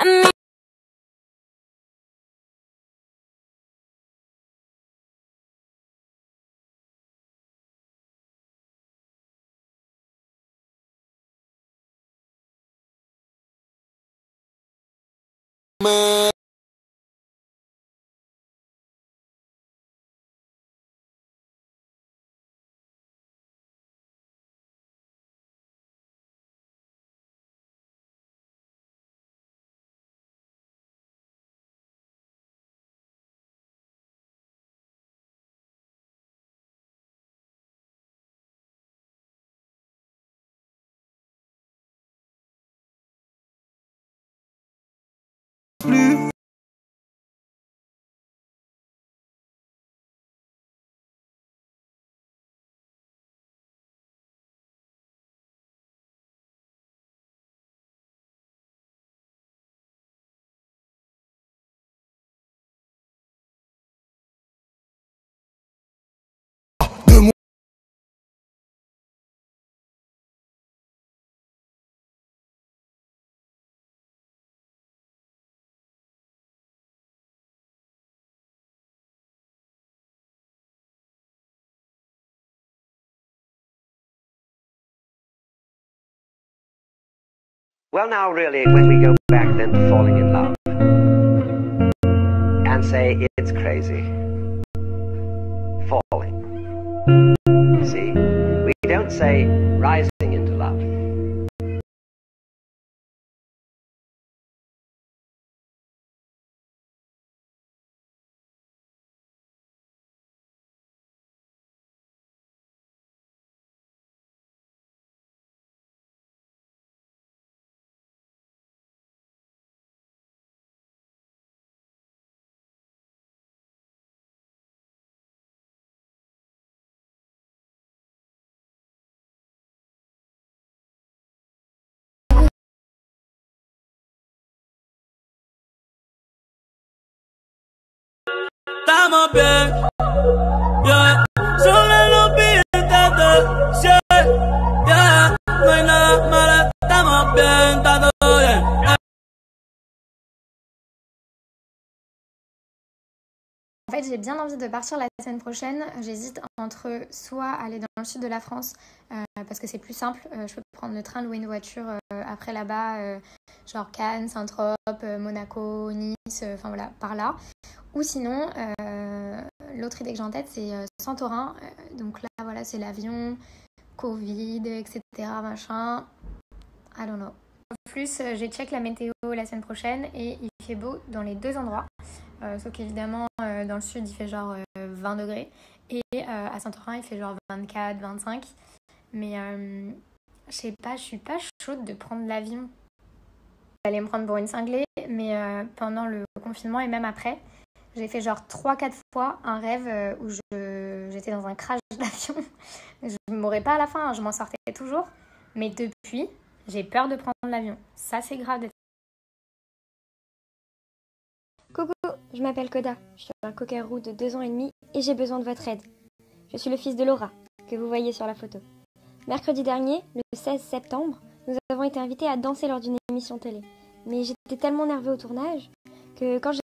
and Well, now, really, when we go back then to falling in love and say it's crazy, falling. See, we don't say rising En fait, j'ai bien envie de partir la semaine prochaine. J'hésite entre soit aller dans le sud de la France euh, parce que c'est plus simple. Euh, je peux prendre le train, louer une voiture euh, après là-bas, genre Cannes, Saint-Trope, Monaco, Nice, enfin voilà, par là. Ou sinon, euh, l'autre idée que j'ai en tête, c'est euh, Santorin. Euh, donc là, voilà, c'est l'avion, Covid, etc. Machin. I don't know. En plus, j'ai check la météo la semaine prochaine et il fait beau dans les deux endroits. Sauf qu'évidemment, dans le sud, il fait genre euh, 20 degrés. Et à Saint-Orin, il fait genre 24, 25. Mais je sais pas, je suis pas chaude de prendre l'avion. J'allais me prendre pour une cinglée, mais pendant le confinement et même après, j'ai fait genre 3-4 fois un rêve euh, où j'étais dans un crash d'avion. Je m'aurais pas à la fin, hein, je m'en sortais toujours. Mais depuis, j'ai peur de prendre l'avion. Ça, c'est grave d'être Coucou, je m'appelle Koda. Je suis un cocker roux de 2 ans et demi et j'ai besoin de votre aide. Je suis le fils de Laura, que vous voyez sur la photo. Mercredi dernier, le 16 septembre, nous avons été invités à danser lors d'une émission télé. Mais j'étais tellement nerveux au tournage que quand j'ai